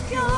Let's go!